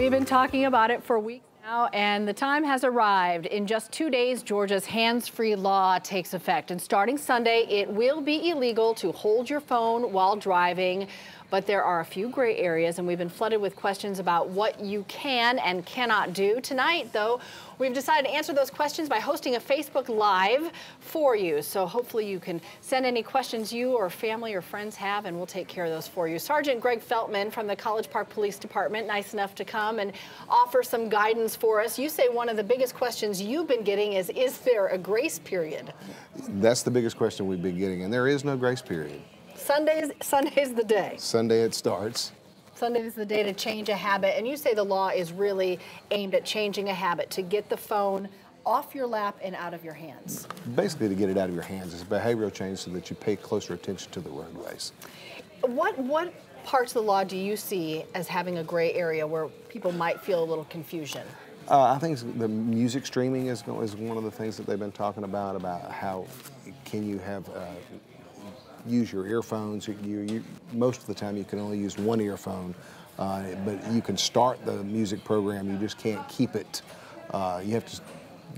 We've been talking about it for weeks and the time has arrived. In just two days, Georgia's hands-free law takes effect. And starting Sunday, it will be illegal to hold your phone while driving. But there are a few gray areas, and we've been flooded with questions about what you can and cannot do. Tonight, though, we've decided to answer those questions by hosting a Facebook Live for you. So hopefully you can send any questions you or family or friends have, and we'll take care of those for you. Sergeant Greg Feltman from the College Park Police Department, nice enough to come and offer some guidance for us. You say one of the biggest questions you've been getting is, is there a grace period? That's the biggest question we've been getting, and there is no grace period. Sunday's Sunday's the day. Sunday it starts. Sunday is the day to change a habit, and you say the law is really aimed at changing a habit to get the phone off your lap and out of your hands. Basically, to get it out of your hands. It's a behavioral change so that you pay closer attention to the roadways. What what parts of the law do you see as having a gray area where people might feel a little confusion? Uh, I think the music streaming is, is one of the things that they've been talking about, about how can you have uh, use your earphones. You, you, most of the time you can only use one earphone, uh, but you can start the music program. You just can't keep it. Uh, you have to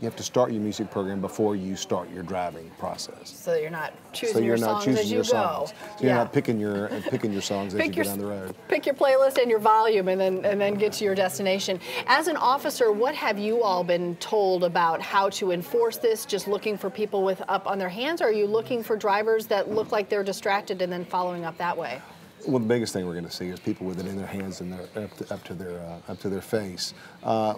you have to start your music program before you start your driving process. So you're not choosing so you're your not songs choosing as you your go. songs. So you're not picking your picking your songs pick as you your, go down the road. Pick your playlist and your volume, and then and then get to your destination. As an officer, what have you all been told about how to enforce this? Just looking for people with up on their hands, or are you looking for drivers that look like they're distracted and then following up that way? Well, the biggest thing we're going to see is people with it in their hands and their, up, to, up to their uh, up to their face. Uh,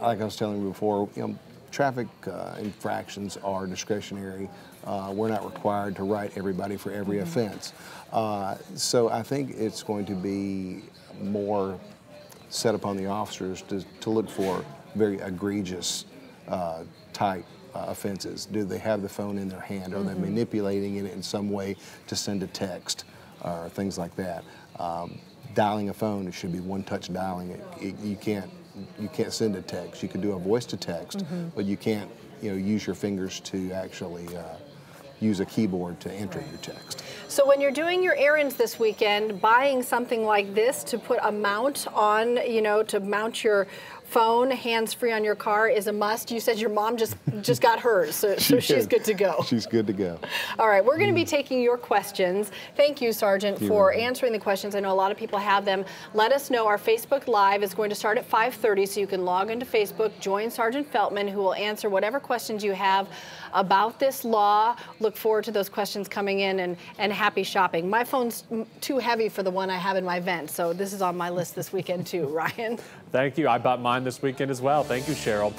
like I was telling you before, you know, traffic uh, infractions are discretionary. Uh, we're not required to write everybody for every mm -hmm. offense. Uh, so I think it's going to be more set upon the officers to, to look for very egregious uh, type uh, offenses. Do they have the phone in their hand? Are mm -hmm. they mm-hmm. manipulating it in some way to send a text or things like that? Um, dialing a phone, it should be one touch dialing. It, it, you can't you can't send a text. You can do a voice to text, mm -hmm. but you can't you know use your fingers to actually uh, use a keyboard to enter your text. So when you're doing your errands this weekend, buying something like this to put a mount on, you know, to mount your phone hands-free on your car is a must. You said your mom just just got hers, so, so she's good to go. She's good to go. All right, we're going to be taking your questions. Thank you, Sergeant, You're for answering the questions. I know a lot of people have them. Let us know. Our Facebook Live is going to start at 5.30, so you can log into Facebook, join Sergeant Feltman, who will answer whatever questions you have about this law. Look forward to those questions coming in, and, and happy shopping. My phone's too heavy for the one I have in my vent, so this is on my list this weekend, too. Ryan? Thank you. I bought mine this weekend as well. Thank you, Cheryl.